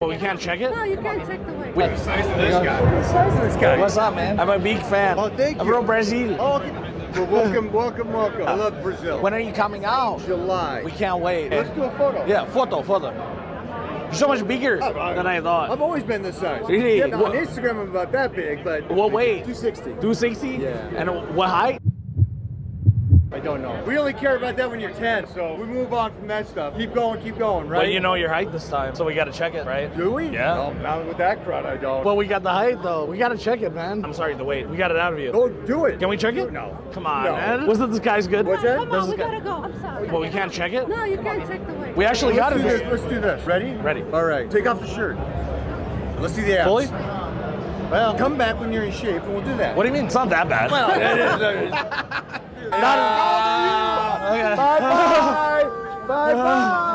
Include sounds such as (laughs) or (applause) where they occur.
Well, we can't check it? No, you can't check the weight. Wait, The size of this guy. The size of this guy. What's up, man? I'm a big fan. Oh, thank I'm you. from Brazil. Oh, okay. Well, welcome, welcome, welcome. I love Brazil. When are you coming out? July. We can't wait. Let's do a photo. Yeah, photo, photo. You're so much bigger Oh, I- than I thought. I've always been this size. Really? Yeah, on Instagram, I'm about that big, but. What weight? 260. 260? Yeah. And what height? I don't know. We only care about that when you're 10, so we move on from that stuff. Keep going, keep going, right? Well, you know your height this time, so we gotta check it, right? Do we? Yeah. No, not with that crowd, I don't. Well, we got the height though. We gotta check it, man. I'm sorry, the weight. We got it out of you. Go do it. Can we check it? No. Come on, No. man. Wasn't this guy's good? What's that? Come This on, is we good. gotta go. I'm sorry. Well, we can't check it? No, you can't check the weight. We actually Let's got do it. this. Let's do this. Ready? Ready. All right. Take off the shirt. Let's see the abs. Fully? Well, Come back when you're in shape, and we'll do that. what do you mean? It's not that bad. Well, it is. it is. (laughs) Not Ah,